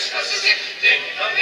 cheer. Christmas is here. Ding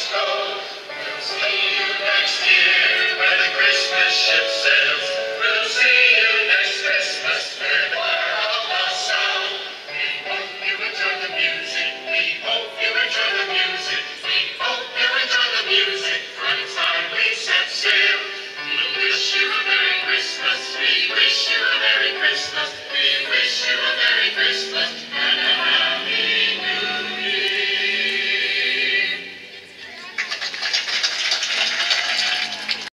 must go